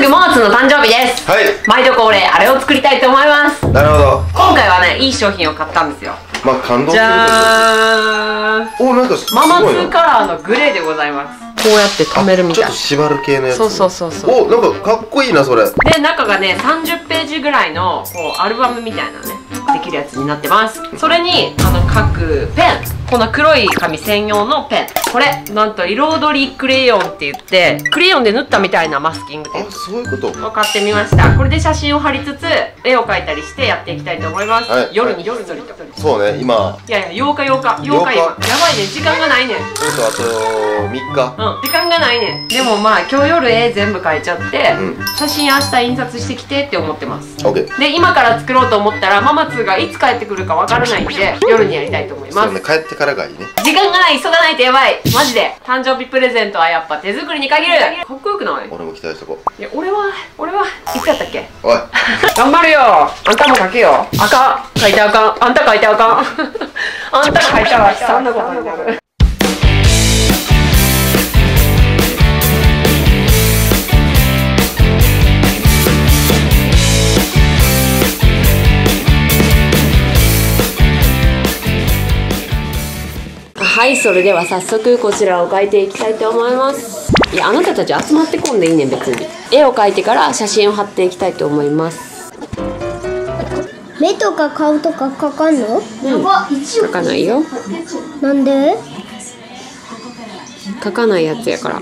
すぐモーツの誕生日です。はい。毎度恒例あれを作りたいと思います。なるほど。今回はねいい商品を買ったんですよ。まあ感動すじるでしゃーん。ょおなんかすママすごいな。ツーカラーのグレーでございます。こうやって止めるみたい。ちょっと縛る系のやつ。そうそうそうそう。おなんかかっこいいなそれ。で中がね30ページぐらいのこうアルバムみたいなねできるやつになってます。それにあの書くペンこの黒い紙専用のペン。これなんと彩りクレヨンって言ってクレヨンで塗ったみたいなマスキングテーあそういうこと？プを買ってみました。これで写真を貼りつつ絵を描いたりしてやっていきたいと思います、はい。夜に夜に夜にそうね今。いやいや8日8日8日今。やばいね時間がないねん。そうそうあと3日。うん、時間がないねん。でもまあ今日夜絵全部描いちゃって、うん。写真明日印刷してきてって思ってます。OK で今から作ろうと思ったらママツーがいつ帰ってくるかわからないんで夜にやりたいと思います、ね帰ってからがいいね。時間がない急がないとやばい。マジで。誕生日プレゼントはやっぱ手作りに限る。かっこよくない？俺も期待しとこいや俺は俺はいつやったっけ？うおい。頑張るよ。あんたも書けよ。あかん。書いてあかん。あんた書いてあかん。あんた書いたら悲惨なことになるはいそれでは早速こちらを描いていきたいと思います。いやあなたたち集まってこんでいいねん別に。絵を描いてから写真を貼っていきたいと思います。目とか顔とかかかんの？うん。描かないよ。なんで？描かないやつやから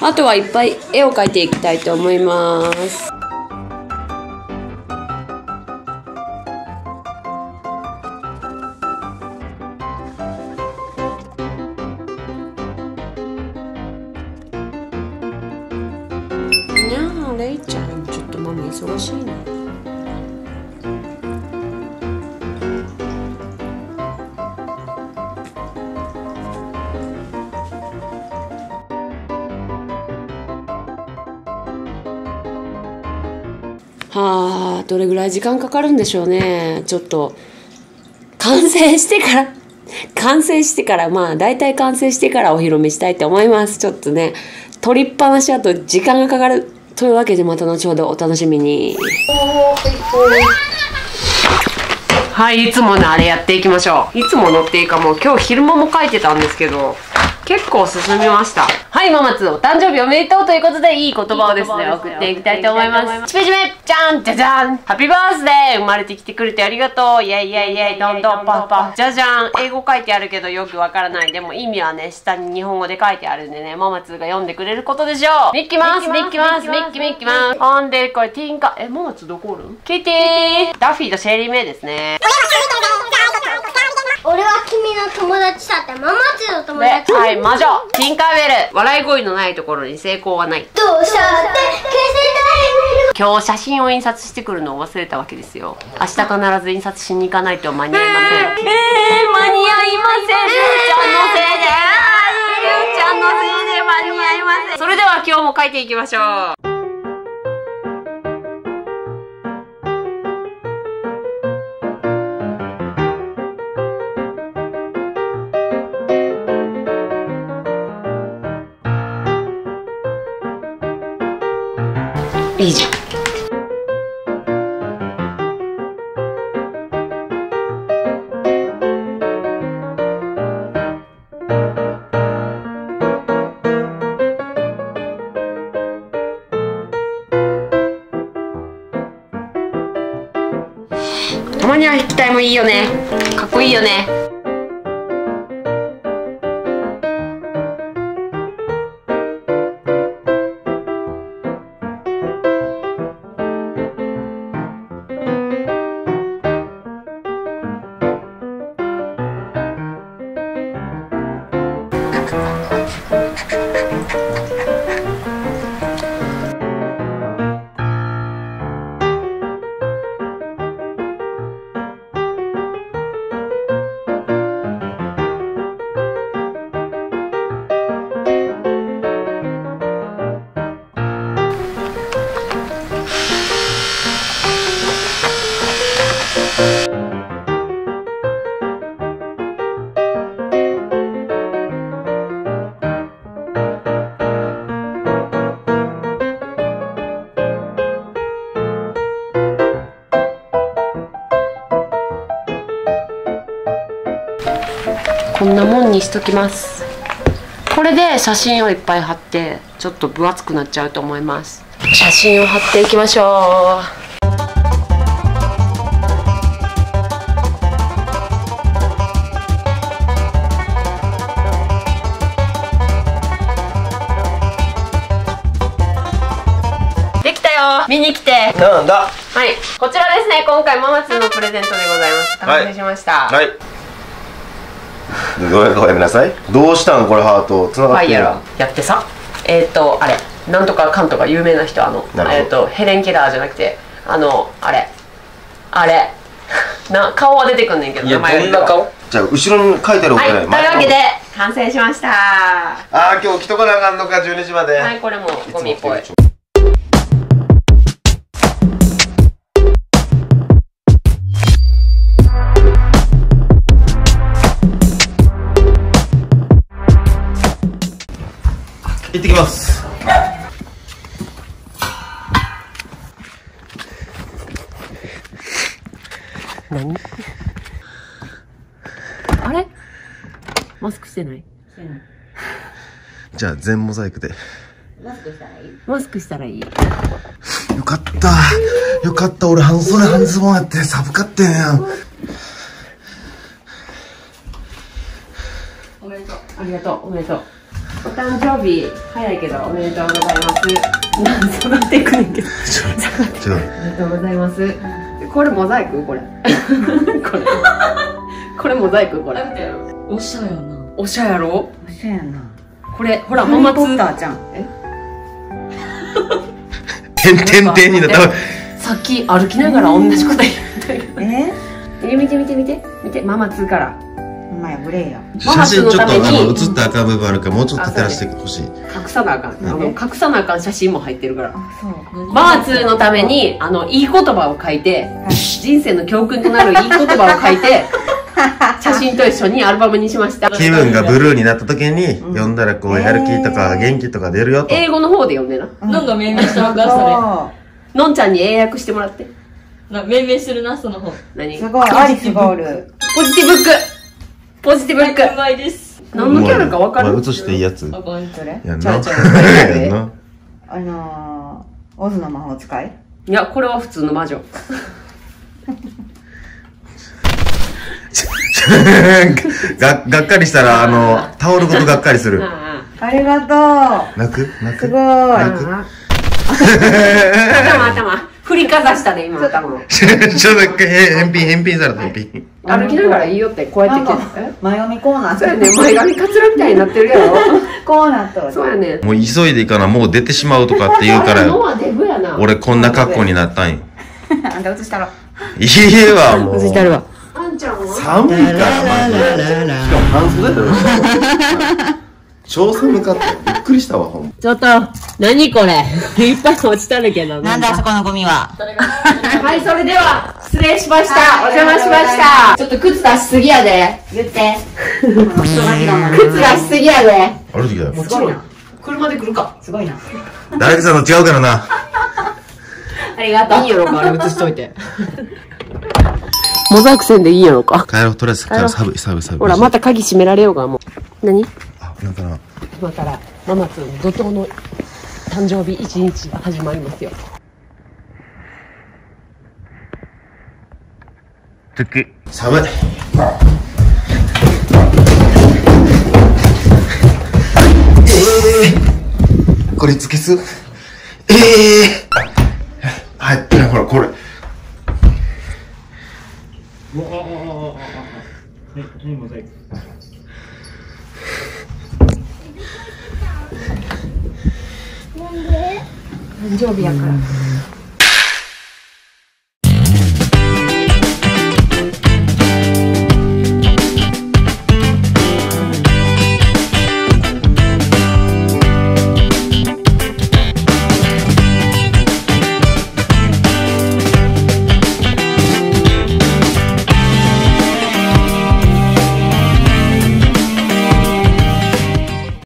あとはいっぱい絵を描いていきたいと思います。にゃあレイちゃん。ちょっとママ忙しいね。はあどれぐらい時間かかるんでしょうね。ちょっと。完成してから 完成してからまあ大体完成してからお披露目したいと思います。ちょっとね。取りっぱなしだと時間がかかる。というわけでまた後ほどお楽しみに。はいいつものあれやっていきましょう。いつものっていうかもう今日昼間も書いてたんですけど。結構進みました。はいママツお誕生日おめでとうということでいい言葉をですね送っていきたいと思います。チペチペじゃんじゃじゃん。ハッピーバースデー生まれてきてくれてありがとう。イェイイェイイェイ。どんどんパフパフじゃじゃん。英語書いてあるけどよくわからない。でも意味はね下に日本語で書いてあるんでねママツが読んでくれることでしょう。ミッキーマウスミッキーマウスミッキーミッキーマウスほんでこれティンカえママツどこおるん？キティダッフィーとシェリーメイですね俺は君の友達だってママチの友で、達はい、魔女。ティンカーベル。笑い声のないところに成功はない。どうしたって消今日写真を印刷してくるのを忘れたわけですよ。明日必ず印刷しに行かないと間に合いません。えー、間に合いません。ルーちゃんのせいで。あールーちゃんのせいで間に合いません。それでは今日も書いていきましょういいじゃ。んたまには筆体もいいよね。かっこいいよね。こんなもんにしときます。これで写真をいっぱい貼ってちょっと分厚くなっちゃうと思います。写真を貼っていきましょう。できたよ。見に来て。なんだ。はい。こちらですね。今回ママツのプレゼントでございます。完成しました、はいごめんごめんなさい。どうしたんこれハート。つながってる。ファイヤロやってさ。えっ、ー、とあれ。なんとかかんとか有名な人あのなるほど。えっ、とヘレン・ケラーじゃなくてあのあれ。あれ。な顔は出てくんねんけどいや名前がどんな顔？じゃあ後ろに書いてあることはい、ねというわけで完成しました。はああ今日来とかなあかんのか12時まで。いこれもゴミっぽいってきます。何？あれ？マスクしてない？じゃあ全モザイクで。マスクしたらいい？よかった。よかった。俺半袖半ズボンやって。寒かったん。やんありがとう。おめでとうお誕生日早いけどおめでとうございます。下がっていくねんけど。ちょっおめでとうございます。これモザイク？これ。これ。これモザイク？これ。おしゃやな。おしゃやろ？おしゃやな。これほらハリー・ママツポッターじゃん。とてんてんてんになった。さっき歩きながら同じこと言ったよえ？え見て見て見て。見てママツーからお前無礼や。写真ちょっとあのために。の写った赤部分あるからもうちょっと照らしてほしい。隠さなあかん。あの隠さなあかん写真も入ってるから。あ、そう。ママツーのためにあのいい言葉を書いて人生の教訓となるいい言葉を書いて 写真と一緒にアルバムにしました。気分がブルーになった時に読んだらこうやる気とか元気とか出るよと。英語の方で読んでな。なん。か命名したのかそのんちゃんに英訳してもらって。れな命名してるなその本何？すごい、アリスがおる。ポジティブックポジティブックうまいです。何のキャラか分かる？お前写していいやつ。あかんそれ。やちゃうちゃうやんな。あのー、オズの魔法使い？いやこれは普通の魔女。ががっかりしたらあのタオルごとがっかりする。あありがと泣く？泣く？すごい。泣く？あ頭頭振りかざしたね今頭をちょっとへ返品返品された返品歩きながらいいよってこうう。やって前髪こうなっそうやね前髪カツラみたいになってるやろ。こうなっとる。そうやね。もう急いでいかなもう出てしまうとかって言うから俺こんな格好になったんよ。あんた映したろ。いいわもう。るわ。あんちゃんは？寒いからマジで。しかも半袖だろ超寒かったよくりしたわほんまちょっと何これ？いっぱい落ちたるけどなんだあそこのゴミは？はいそれでは失礼しました。お邪魔しました。ちょっと靴出しすぎやで。言って。靴出しすぎやで。歩いてきたよ。すごいな。車で来るか。すごいな。誰かさんの違うからな。ありがとう。いいやろか。あれ映しといて。モザイクせんでいいやろか。帰ろうとりあえず。帰ろう。寒い寒い寒いほらまた鍵閉められようがもう。何？あなんかな。今からママ怒涛の誕生日一日が始まりますよ。寒い。えー、これいつ消す？ええー、はい。ほらこれ誕生日やから。